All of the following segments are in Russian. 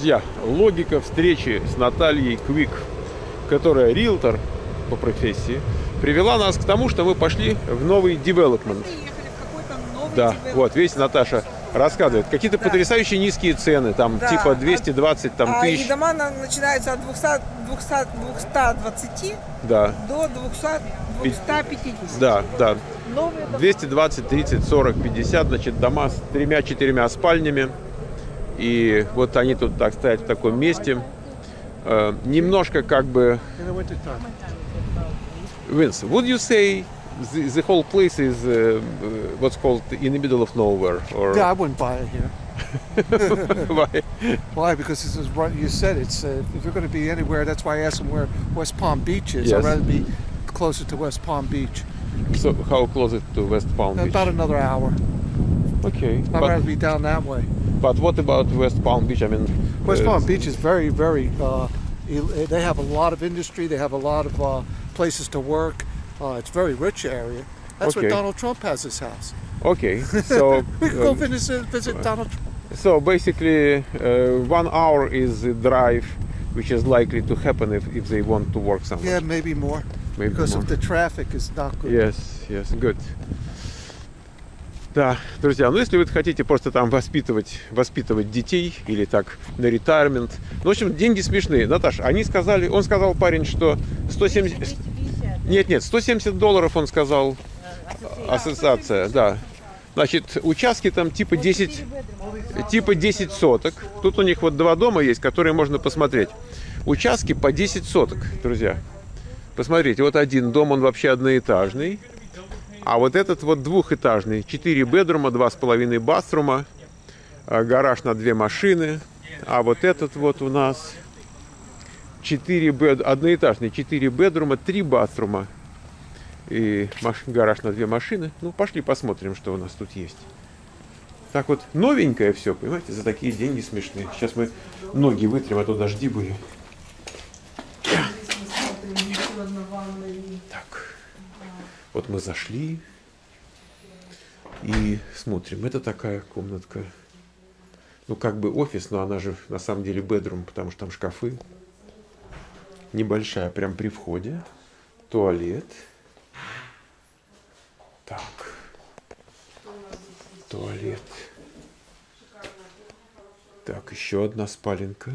Друзья, логика встречи с Натальей Квик, которая риэлтор по профессии, привела нас к тому, что мы пошли в новый девелопмент. Да, вот, видите, Наташа рассказывает. Какие-то Да. потрясающие низкие цены, там Да. типа 220 там, А, тысяч. и дома на- начинаются от 200, 200, 220 Да, до 200, 250. да, да. Новые дома. 220, 30, 40, 50, значит, дома с тремя-четырьмя спальнями. И вот они тут так стоят в таком месте. Э, немножко как бы... Vince, would you say the, the whole place is uh, uh, what's called in the middle of nowhere? Or Yeah, I wouldn't buy it here. why? Why? Because this is right. You said it's. Uh, if you're going to be anywhere, that's why I asked them where West Palm Beach is. Yes. I'd rather be closer to West Palm Beach. So how close it to West Palm Beach? About another hour. Okay, I'd but, rather be down that way. but what about West Palm Beach? I mean, West uh, Palm Beach is very, very. Uh, they have a lot of industry. They have a lot of uh, places to work. Uh, it's a very rich area. That's Okay. where Donald Trump has his house. Okay, so We can go um, visit, visit Donald. Trump. So basically, uh, one hour is the drive, which is likely to happen if, if they want to work somewhere. Yeah, maybe more. Maybe because more. of the traffic is not good. Yes, yes, good. Да, друзья, ну если вы хотите просто там воспитывать, воспитывать детей или так на ретайрмент, ну, в общем, деньги смешные. Наташа, они сказали, он сказал парень, что 170... Нет, нет, 170 долларов он сказал, ассоциация, да. Значит, участки там типа 10, типа 10 соток. Тут у них вот два дома есть, которые можно посмотреть. Участки по 10 соток, друзья. Посмотрите, вот один дом, он вообще одноэтажный. А вот этот вот двухэтажный. 4 бедрума, 2,5 басрума. а, Гараж на две машины. А вот этот вот у нас 4 бед... одноэтажный. 4 бедрума, 3 басрума. И маш- гараж на две машины. Ну, пошли посмотрим, что у нас тут есть. Так вот, новенькое все, понимаете, за такие деньги смешные. Сейчас мы ноги вытрем, а то дожди были. Так, вот мы зашли и смотрим. Это такая комнатка. Ну, как бы офис, но она же на самом деле бедрум, потому что там шкафы. Небольшая, прям при входе. Туалет. Так. Туалет. Так, еще одна спаленка.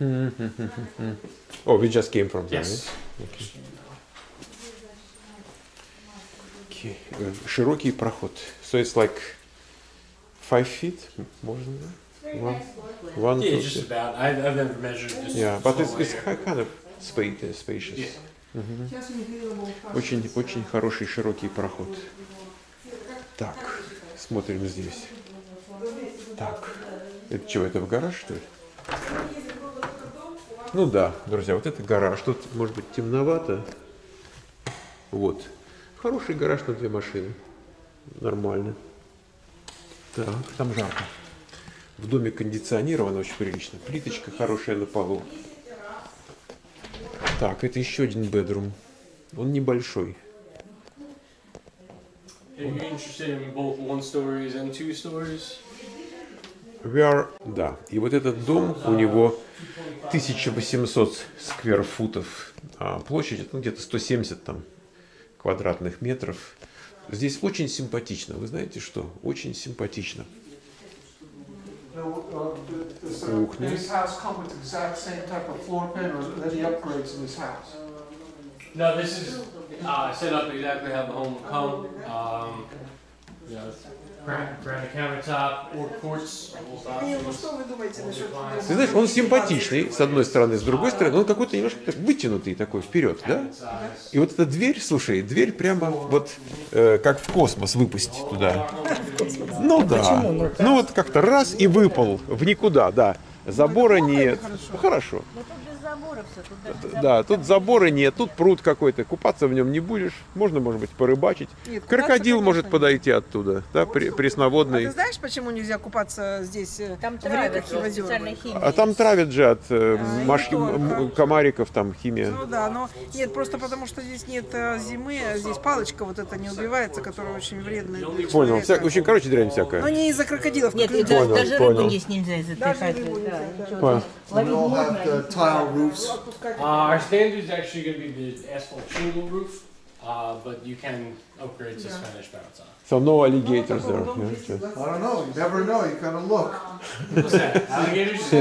Oh, we just came from there. Yes. Okay. Okay. Э, Широкий проход. So it's like five feet, more than that. One, one, Yeah, two, just three. about. I've, I've never measured this. Yeah, but it's, it's kind of spa- uh, spacious. Yeah. Мгм. Очень, очень хороший широкий проход. Так, смотрим здесь. Так, это что, это в гараж, что ли? Ну да, друзья, вот это гараж. Тут, может быть, темновато. Вот. Хороший гараж на две машины. Нормально. Так, там жарко. В доме кондиционировано очень прилично. Плиточка хорошая на полу. Так, это еще один бедрум. Он небольшой. Are you interested in both one stories and two stories? We are... Да. И вот этот дом, у него 1800 скверфутов а площадь, ну, где-то 170 там квадратных метров. Здесь очень симпатично. Вы знаете что? Очень симпатично. Кухня. No, this is uh, set up exactly how the home will come. Um, you countertop or quartz. ну что вы думаете насчет... Ты знаешь, он симпатичный, с одной стороны, с другой стороны, он какой-то немножко так вытянутый такой вперед, да? И вот эта дверь, слушай, дверь прямо вот э, как в космос выпустить туда. Ну да. Ну вот как-то раз и выпал в никуда, да. Забора нет. Ну, Хорошо. Но забора все, тут даже Да, тут забора нет, тут пруд какой-то. Купаться в нем не будешь. Можно, может быть, порыбачить. Нет, Крокодил конечно, может нет. подойти оттуда, да, при- А пресноводный. ты знаешь, почему нельзя купаться здесь э, Там в реках и в озерах? А там травят же от э, А, маш- комариков, там химия. Ну да, но нет, просто потому что здесь нет э, зимы, а здесь палочка вот эта не убивается, которая очень вредная Понял. Вся, очень, короче, дрянь Но всякая. не из-за крокодилов, Нет, даже, Понял, даже понял. рыбу есть нельзя из этой Даже рыбу нельзя, да. Ловить можно, roofs. Uh, our standard is actually going to be the asphalt shingle roof, uh, but you can upgrade to Spanish barrel tile. So no alligators there. yeah, just- I don't know. You never know. You gotta look. What's that? Alligators?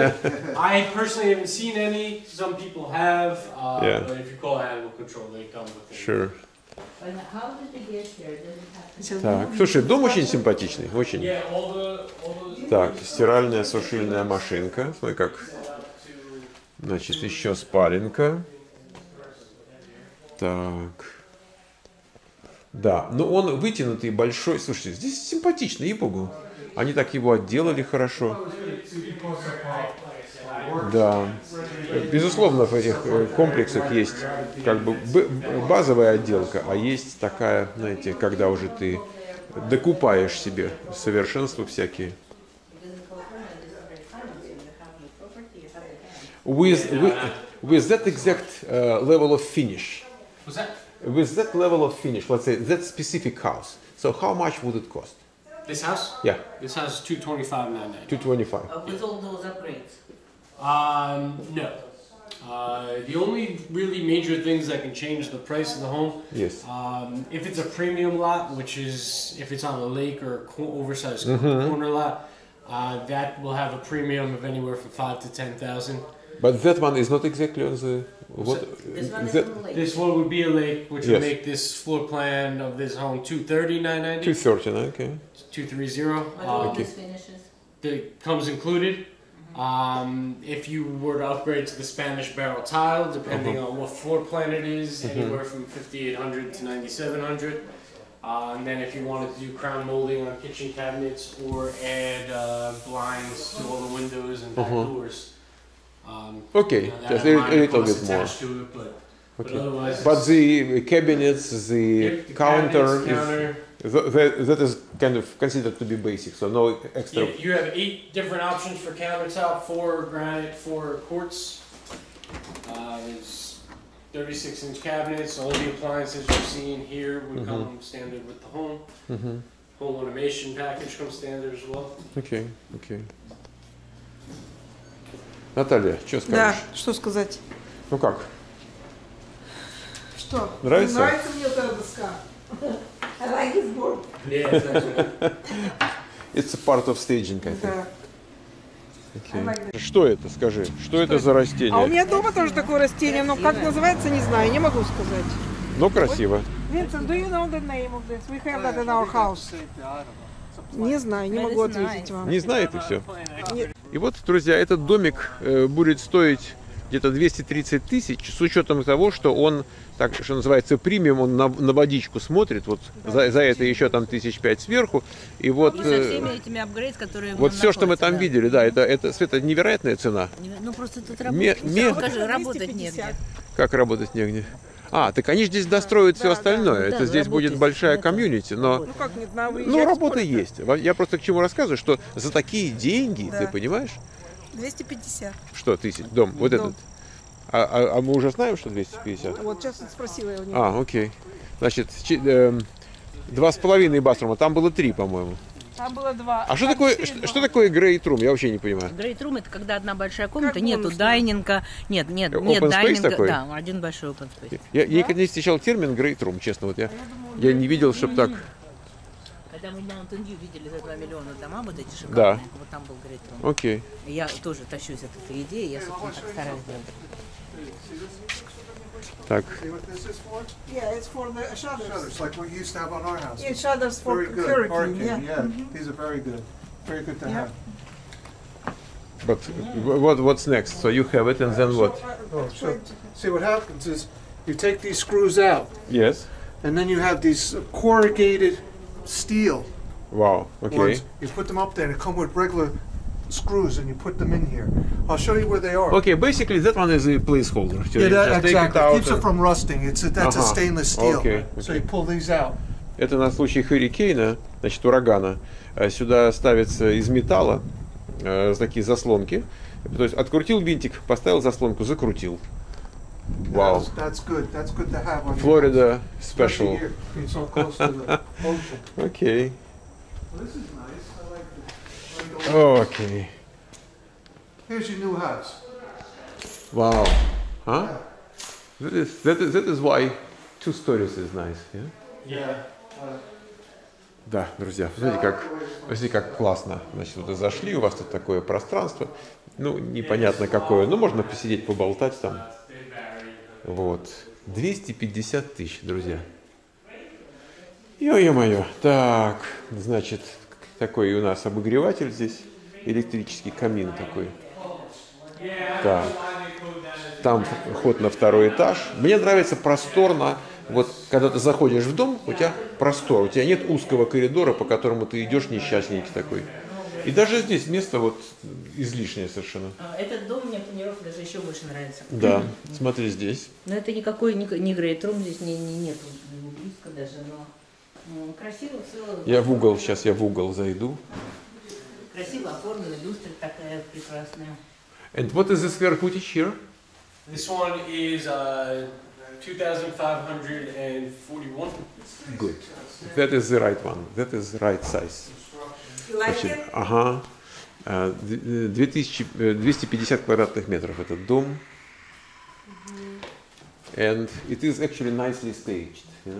I personally haven't seen any. Some people have, uh, Yeah. but if you call animal control, they come with it. Sure. And how did they get here? Does it have to- Сейчас Так, слушай, дом очень симпатичный, очень. Yeah, all the all those. Так, стиральная, сушильная машинка. Смотри, как. Значит, еще спаленка. Так. Да, но он вытянутый, большой. Слушайте, здесь симпатично, ей-богу. Они так его отделали хорошо. Да. Безусловно, в этих э, комплексах есть как бы базовая отделка, а есть такая, знаете, когда уже ты докупаешь себе совершенства всякие. With, with, with that exact uh, level of finish, What's that? with that level of finish, let's say that specific house. So how much would it cost? This house? Yeah, This house is two twenty five nine ninety. 225. Uh, With all those upgrades. Um, no. Uh, the only really major things that can change the price of the home, Yes. um, if it's a premium lot, which is if it's on a lake or a co- oversized Mm-hmm. corner lot, uh, that will have a premium of anywhere from five to ten thousand. But that one is not exactly on the what? This one is that, on the lake. This one would be a lake, which Yes. would make this floor plan of this home two thirty nine ninety, 230, okay. two three zero. But all Uh, these finishes. that comes included. Um, if you were to upgrade to the Spanish barrel tile, depending on what floor plan it is, anywhere from 5800 to 9700. Uh, and then if you wanted to do crown molding on kitchen cabinets or add uh, blinds to all the windows and back doors. Um, okay, you know, just a, a little bit more. It, but, okay. but, but the cabinets, the, the counter, cabinets, is. That, that is kind of considered to be basic, so no extra. You, you have eight different options for countertop, four granite, four quartz. Uh, there's 36 inch cabinets. All the appliances you're seeing here would mm -hmm. come standard with the home. Mm -hmm. Home automation package comes standard as well. Okay, okay. Наталья, что Да, скажешь? что сказать? Ну как? Что? Нравится? Нравится мне эта доска. I like this board. It's a part of staging, I think. Да. Like that. Что это, скажи? Что это за растение? А у меня дома тоже такое растение, но как называется, не знаю, не могу сказать. Ну, красиво. Vincent, do you know the name of this? We have that in our house. Не знаю, не могу ответить вам. Не знает и все. И вот, друзья, этот домик э, будет стоить где-то 230 тысяч, с учетом того, что он, так что называется, премиум, он на, на водичку смотрит, вот за, за это еще там тысяч пять сверху, и вот, И со э, всеми этими апгрейд, которые вот все, что мы там да. видели, да, это, это, Света, невероятная цена. Ну просто тут работать. ме- Покажи, работать 250. негде. Как работать негде? А, так они же здесь достроят все остальное. да, это здесь будет большая это- комьюнити, но... Ну как нет, на выезжать Ну, работа сколько? есть. Я просто к чему рассказываю, что за такие деньги, Да. ты понимаешь, 250. что тысяч, дом, вот Дом. этот. А, а- а мы уже знаем, что 250? Вот сейчас спросила я у нее. А, окей. Значит, чи- эм, два с половиной басрума, там было три, по-моему. Там было два. А что такое, четыре что, что такое грейт рум? Я вообще не понимаю. Грейт-рум это когда одна большая комната, Как нету дайнинга, нет, нет, Open нет space дайнинга, такой? да, один большой open space. Я, я никогда не встречал термин грейт рум, честно. Вот я, я не видел, чтобы так... Когда мы в Mountain View видели за 2 миллиона дома, вот эти Да. шикарные, вот там был грейт-рум. Окей. Я тоже тащусь от этой идеи, я, собственно, так стараюсь делать. Tak. Yeah, it's for the shutters. Shutters, like we used to have on our house. Yeah, shutters for very good. hurricane. hurricane yeah, yeah. Mm -hmm. these are very good, very good to yeah. have. But what what's next? So you have it, and then what? Oh, so see what happens is you take these screws out. Yes. And then you have these corrugated steel. Wow. Okay. Ones. You put them up there, and it come with regular screws and you put them in here. I'll show you where they are. Okay, basically that one is a placeholder. So Yeah, that, it exactly. out Keeps it from rusting. It's a, that's a Uh-huh. stainless steel. Okay, So okay. you pull these out. Это на случай хуррикейна, значит, урагана. Э, Сюда ставится из металла э, такие заслонки. То есть открутил винтик, поставил заслонку, закрутил. Вау. That's, that's good. That's good to have on your Флорида special. so. Окей. This is Окей. Here's your new house. Вау. А? That is, that is, that is why two stories is nice. Yeah? Yeah. Да, друзья, смотрите, как, смотрите, как классно. Значит, вот зашли, у вас тут такое пространство. Ну, непонятно какое. Ну, можно посидеть, поболтать там. Вот. 250 тысяч, друзья. Ё-ё-моё. Так, значит, такой у нас обогреватель здесь. Электрический камин такой. Так. Там ход на второй этаж. Мне нравится просторно. Вот когда ты заходишь в дом, у тебя простор, у тебя нет узкого коридора, по которому ты идешь несчастненький такой. И даже здесь место вот излишнее совершенно. А, Этот дом мне планировка даже еще больше нравится. Да, смотри здесь. Но это никакой не, не грейт-рум, здесь не, не, нет не близко даже, но красиво в целом. Я в угол, сейчас я в угол зайду. Красиво оформлена, люстра такая прекрасная. And what is the square footage here? This one is uh, 2,541. Good. That is the right one. That is the right size. You Значит, ага. А, д- э, 2000, э, 250 квадратных метров этот дом. And it is actually nicely staged. yeah.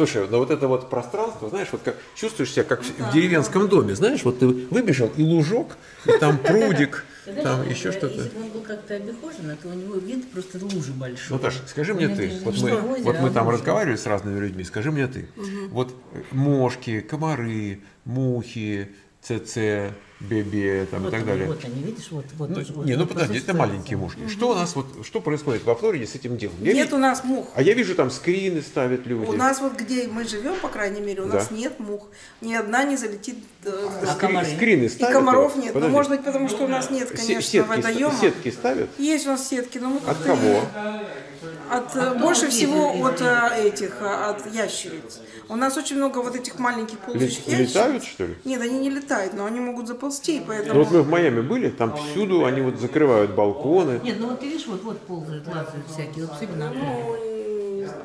Слушай, ну вот это вот пространство, знаешь, вот как чувствуешь себя как в в деревенском доме, знаешь, вот ты выбежал и лужок, и там прудик, там еще э, что-то. Если бы он был как-то обихожен, то у него вид просто лужи большой. Наташ, скажи мне ты, вот мы, вот мы там разговаривали с разными людьми, скажи мне ты, вот э, мошки, комары, мухи, ЦЦ, бебе там, и так они, далее. Вот они, видишь, вот, вот. Ну, вот, не, ну вот подожди, это маленькие мушки. Что у нас вот, что происходит во Флориде с этим делом? Я Нет вижу- у нас мух. а я вижу там скрины ставят люди. У нас вот где мы живем, по крайней мере, у Да. нас нет мух. Ни одна не залетит. э, А дом. Скри- скрины И ставят. комаров вот? нет. Подожди. Ну, может быть, потому что у нас нет, конечно, сетки, водоема. сетки ставят? Есть у нас сетки, но мы От как-то кого? От, э, больше всего от э, этих, э, от ящериц. У нас очень много вот этих маленьких Ле- ползучих ящериц. Летают, что ли? Нет, они не летают, но они могут заползти, и Ну, поэтому... вот мы в Майами были, там всюду они вот закрывают балконы. Нет, ну вот ты видишь, вот, вот ползают, лазают всякие, вот посмотри на окно. Ну, не знаю.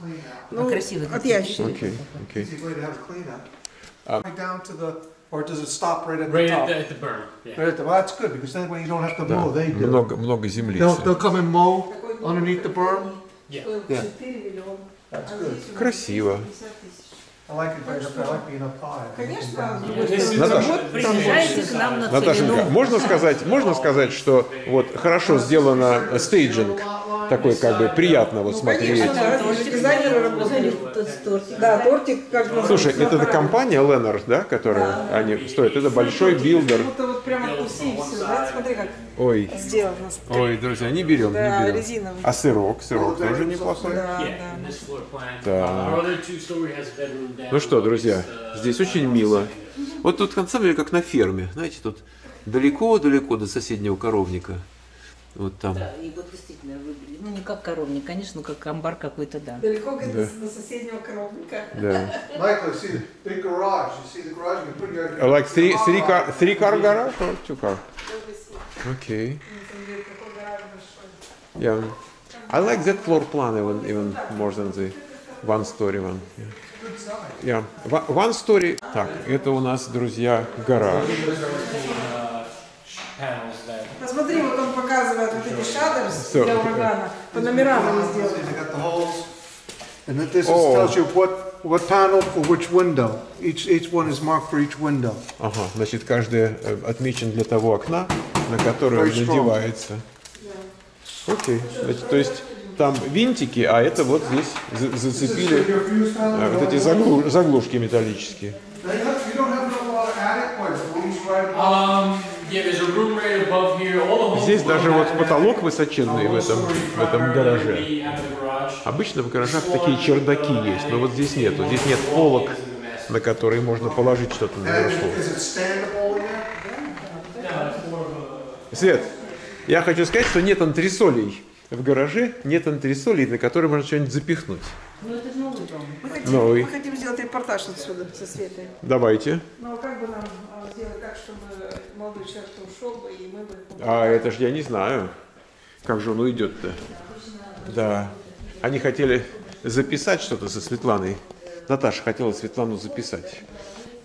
А Ну, красивый от какой. ящериц. Окей, окей. Way. Um, right or does it stop right at the Right top? at the, at the berm. Yeah. Right at the, well, that's good because then when you don't have to Да, mow, they do. много, много земли. They'll, they'll come and mow underneath the berm. Yeah. Yeah. 4 миллиона. That's good. Красиво. 50 тысяч. I like it better. I like being up high. Конечно, с This другой is стороны. Наташа, Вот там Приезжайте больше. к нам на Наташенька, можно сказать, можно сказать, что вот хорошо сделано staging, такой как бы приятно вот смотреть. Конечно, да, же дизайнеры работали. Да, тортик как бы... Слушай, это эта компания Lennar, да, которая они стоят, это большой builder. Вот прямо куси все, да? Смотри, как Ой, сделано. ой, друзья, не берем, Да, не берем. резиновый. А сырок, сырок тоже неплохой. Да, да. Да. Ну что, друзья, здесь очень мило. Вот тут на самом деле как на ферме, знаете, тут далеко-далеко до соседнего коровника. Вот там. Да, и вот действительно выбрали. Ну, не как коровник, конечно, но как амбар какой-то, да. Далеко, говорит, Да. до соседнего коровника. Да. Michael, you see the big garage. You see the garage. You put your. Like three, three car, three car garage or two car? Okay. Yeah. I like that floor plan even even more than the one story one. Yeah. Yeah. One- story. Так, это у нас, друзья, гараж. Посмотри, вот вот эти шадерс для урагана. По номерам они holes. And then this is, Oh. tells you what, what panel for which window. Each, each one is marked for each window. Ага, значит, каждый э, отмечен для того окна, на которое он надевается. Окей. Значит, то есть там винтики, а это вот здесь за- зацепили э, вот эти заглу- заглушки металлические. Um, Здесь даже вот потолок высоченный в этом, в этом гараже. Обычно в гаражах такие чердаки есть, но вот здесь нету. Здесь нет полок, на которые можно положить что-то наверху. Свет, я хочу сказать, что нет антресолей в гараже, нет антресолей, на которые можно что-нибудь запихнуть. Ну это новый дом. Мы хотим, Новый. мы хотим репортаж отсюда со Светой. Давайте. Но как бы нам а, сделать так, чтобы молодой человек ушел бы, и мы бы... А это ж я не знаю, как же он уйдет-то. Да. Они хотели записать что-то со Светланой. Наташа хотела Светлану записать.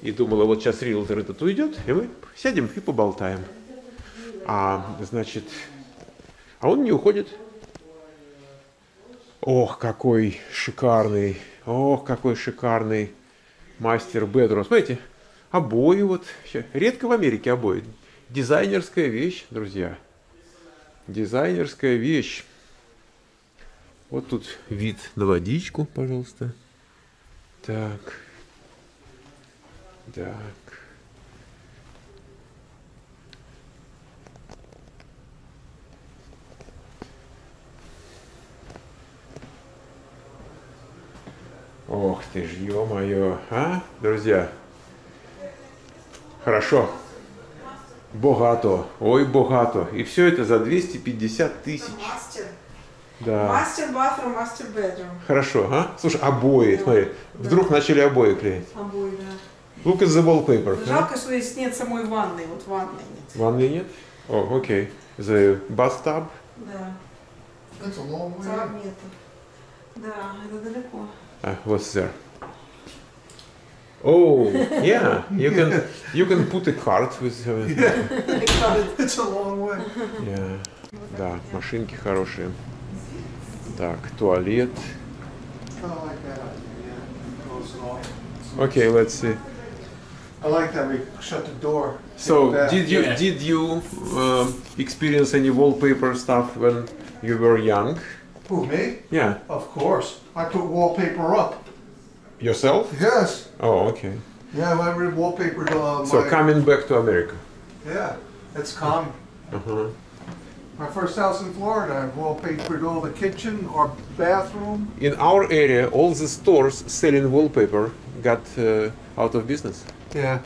И думала, вот сейчас риэлтор этот уйдет, и мы сядем и поболтаем. А, значит, а он не уходит. Ох, какой шикарный, ох, какой шикарный мастер бедрум. Смотрите, обои вот. Редко в Америке обои. Дизайнерская вещь, друзья. Дизайнерская вещь. Вот тут вид на водичку, пожалуйста. Так. Так. Ох ты ж, ё-моё, а, друзья? Хорошо. Богато, ой, богато. И все это за 250 тысяч. Мастер. Да. Мастер bathroom, мастер bedroom. Хорошо, а? Слушай, обои, смотри. Вдруг начали обои клеить. Обои, да. Look at the wallpaper. а? Жалко, что здесь нет самой ванной. Вот ванной нет. Ванны нет? О, окей. The bathtub. Да. A long way. Нету. Да, это далеко. Ah, what's there? Oh, yeah. You can you can put a cart with. uh, It's a long way. yeah. Да, машинки хорошие. Так, туалет. Kind of like that. Yeah. Close it off. Okay, let's see. I like that we shut the door. So, Yeah. did you Yeah. did you um, experience any wallpaper stuff when you were young? Who, me? Yeah, Of course. I put wallpaper up. yourself? Yes. Oh, okay. Yeah, I wallpapered uh, So coming back to America. Yeah, it's common. Uh-huh. My first house in Florida, I wallpapered all the kitchen or bathroom. In our area, all the stores selling wallpaper got uh, out of business. Yeah.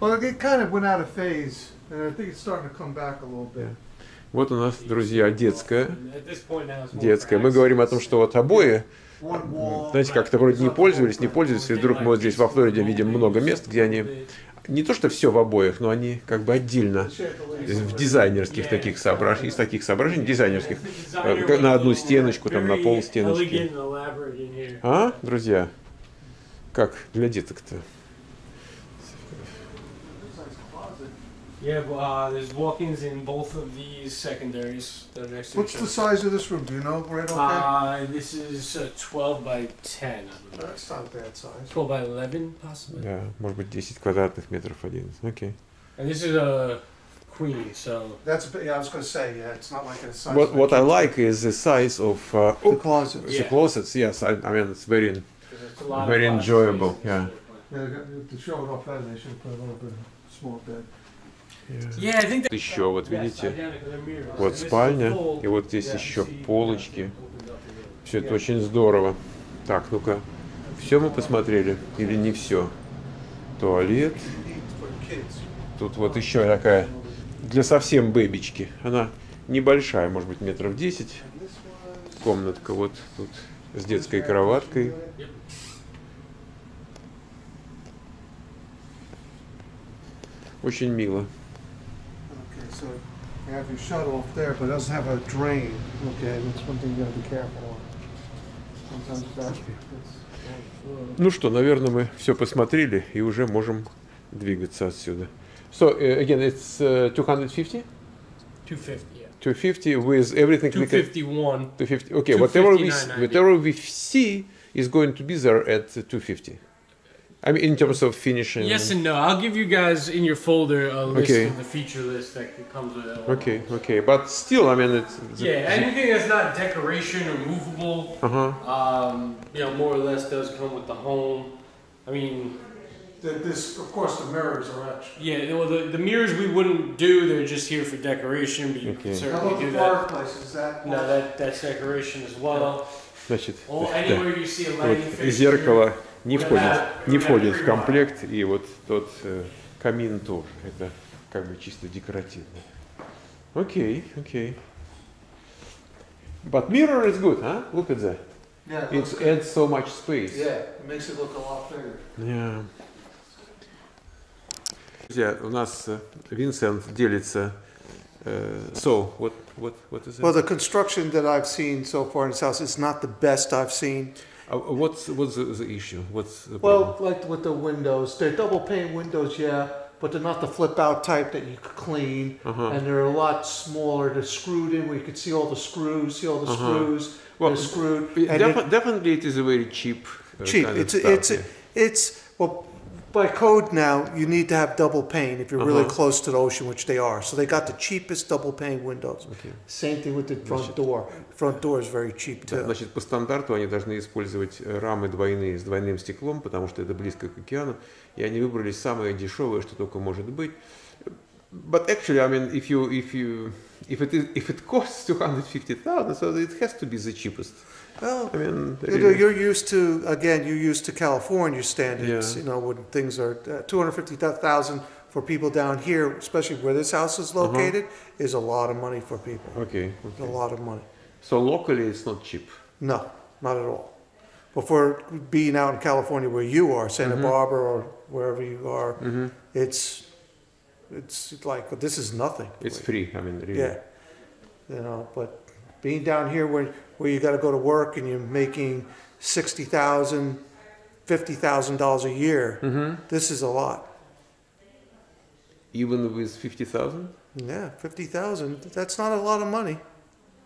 Well, it kind of went out of phase, and I think it's starting to come back a little bit. Вот у нас, друзья, детская. Детская. Мы говорим о том, что вот обои, знаете, как-то вроде не пользовались, не пользовались, и вдруг мы вот здесь во Флориде видим много мест, где они не то что все в обоях, но они как бы отдельно в дизайнерских таких соображениях, из таких соображений дизайнерских, э, на одну стеночку, там, на пол стеночки. А, друзья? Как для деток-то? Yeah, but, uh, there's walk-ins in both of these secondaries that are next to What's each the other. size of this room? Do you know? Right okay? Uh, this is uh, 12 by 10, I believe. That's not a bad size. 12 by 11, possibly. Да, может быть 10 квадратных метров один. Окей. And this is a queen, so That's a bit, yeah, I was going to say, yeah, it's not like a size. What, of what a I kitchen. like is the size of uh, The oh, closet. the Yeah. closets. Yes, I, I mean it's very. it's a lot Very of closet enjoyable, space. yeah. Yeah, they got- to show it off that, they should have put a little bit of small bed. Еще вот видите, вот спальня, и вот здесь еще полочки. Все это очень здорово. Так, ну-ка, все мы посмотрели или не все? Туалет. Тут вот еще такая для совсем бэбички. Она небольшая, может быть, метров 10. Комнатка вот тут с детской кроваткой. Очень мило. So you have your shut off there, but it doesn't have a drain. Okay, that's one thing you gotta be careful on. Sometimes that, that's, Ну что, наверное, мы все посмотрели и уже можем двигаться отсюда. So, uh, again, it's uh, 250? 250, yeah. 250 with everything we can... 251. 250. Okay, whatever we 259.90. whatever we see is going to be there at 250. I mean, in terms of finishing. Yes and no. I'll give you guys in your folder a list Okay. of the feature list that comes with it. Okay, okay, but still, I mean, it's. Yeah, anything that's not decoration or movable, Uh huh. um, you know, more or less does come with the home. I mean, The- This, of course, the mirrors are extra. yeah, well, the, the mirrors we wouldn't do, they're just here for decoration, but you Okay. can How certainly about do the that. fireplace, is that? No, that, that's decoration as well. Значит, Well, да. anywhere you see a вот lighting fixture, зеркало Не входит, не входит в комплект, и вот тот э, камин тоже. Это как бы чисто декоративно. Okay, okay. But mirror is good, huh? Look at that. Yeah, It adds so much space. yeah, it makes it look a lot bigger. Yeah. Друзья, у нас э, Винсент делится. э, So, what, what, what is Well, it? the construction that I've seen so far in this house is not the best I've seen. Uh, what's what's the, the issue? What's the problem? Well, like with the windows, they're double pane windows, yeah, but they're not the flip out type that you could clean. Uh-huh. And they're a lot smaller. They're screwed in where you can see all the screws, see all the Uh-huh. screws. Well, they're screwed. Yeah, and defi- it- definitely, it is a very cheap. uh, cheap. kind of It's stuff, it's yeah. it's well by code now you need to have double pane if you're really Uh-huh. close to the ocean, which they are. So they got the cheapest double pane windows. Okay. Same thing with the front Значит- door. Front door is very cheap too. Значит, по стандарту они должны использовать э, рамы двойные с двойным стеклом, потому что это близко к океану, и они выбрали самое дешевое, что только может быть. But actually, I mean, if you if you if it is if it costs two hundred fifty thousand, so it has to be the cheapest. Well, I mean, you know, you're used to again. You're used to California standards. Yeah. You know when things are uh, two hundred fifty thousand for people down here, especially where this house is Uh-huh. located, is a lot of money for people. okay, A lot of money. So locally, it's not cheap. No, not at all. But for being out in California where you are, Santa Mhm. Barbara or wherever you are, Mhm. it's it's like this is nothing. It's free. I mean, really. Yeah, you know. But being down here where where you got to go to work and you're making sixty thousand, fifty thousand dollars $50,000 a year, Mhm. this is a lot. Even with fifty thousand. Yeah, fifty thousand. That's not a lot of money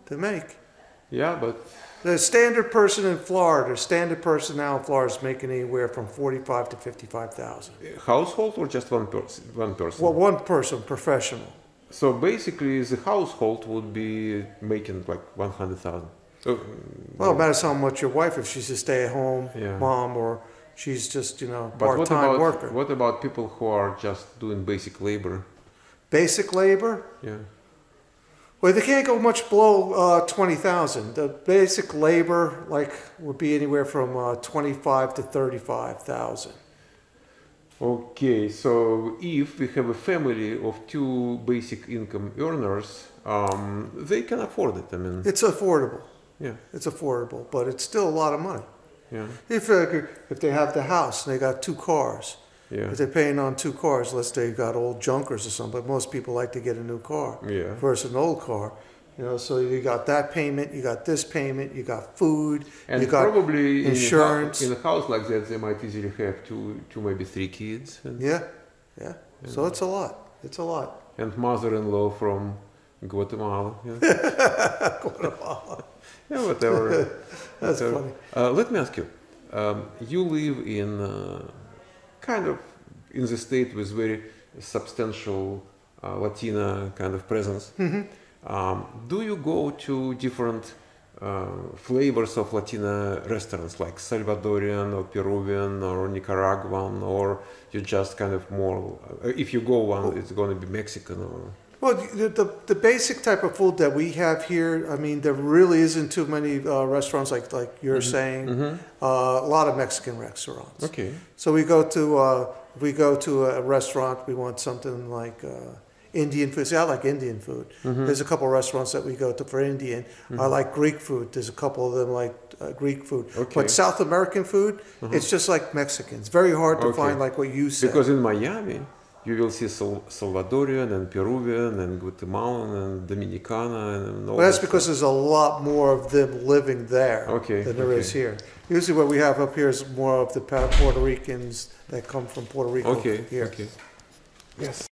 to make. Yeah, but The standard person in Florida, standard person now in Florida is making anywhere from forty-five to fifty-five thousand. household or just one person? One person. Well, one person, professional. So basically, the household would be making like one hundred thousand. So, Well, it matters how much your wife, if she's a stay-at-home Yeah. mom or she's just, you know, but what part-time about worker. what about people who are just doing basic labor? Basic labor, Yeah. well, they can't go much below uh, twenty thousand. The basic labor, like, would be anywhere from uh, twenty-five to thirty-five thousand. Okay, so if we have a family of two basic income earners, um, they can afford it. I mean, It's affordable. yeah, It's affordable, but it's still a lot of money. yeah, If uh, if they have the house and they got two cars, yeah, if they're paying on two cars, let's say they got old junkers or something. But most people like to get a new car. yeah. versus an old car. You know, so you got that payment, you got this payment, you got food, And you got probably insurance. in a, hou- in a house like that, they might easily have two, two maybe three kids, and, yeah, yeah. So it's a lot. It's a lot. and mother-in-law from Guatemala. Yeah, yeah whatever. That's whatever. funny. Uh, let me ask you. Um, you live in uh, kind of in the state with very substantial uh, Latina kind of presence. Mm-hmm. Um, do you go to different uh, flavors of Latina restaurants like Salvadorian or Peruvian or Nicaraguan, or you just kind of more? Uh, if you go one, it's going to be Mexican or. Well, the, the the basic type of food that we have here, I mean, there really isn't too many uh, restaurants like like you're saying. Uh, a lot of Mexican restaurants. Okay. So we go to uh, we go to a restaurant, we want something like uh, Indian food. See, I like Indian food. Mm-hmm. There's a couple of restaurants that we go to for Indian. Mm-hmm. I like Greek food. There's a couple of them like uh, Greek food. Okay. But South American food, mm-hmm. it's just like Mexican. It's very hard to Okay. find like what you said. Because in Miami, you will see Sal- Salvadorian and Peruvian and Guatemalan and Dominicana and all well, that's that because there's a lot more of them living there Okay, than there is okay. here. Usually, what we have up here is more of the Puerto Ricans that come from Puerto Rico Okay, here. okay. Yes.